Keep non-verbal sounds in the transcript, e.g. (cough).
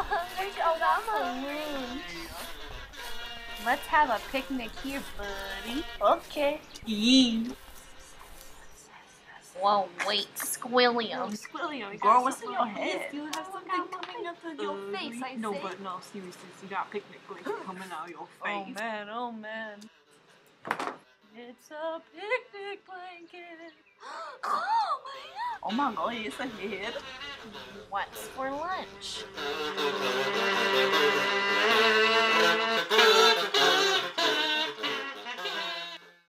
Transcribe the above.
Oh, (laughs) you're. Let's have a picnic here, buddy. Okay. Yee. Whoa, wait, Squillium. Squillium, girl, what's in your head? You have something coming out of your uh, face, I No, say. but no, seriously, you got picnic glaze (laughs) coming out of your oh, face. Oh man, oh man. It's a picnic blanket. Oh my god, it's a head. What's for lunch?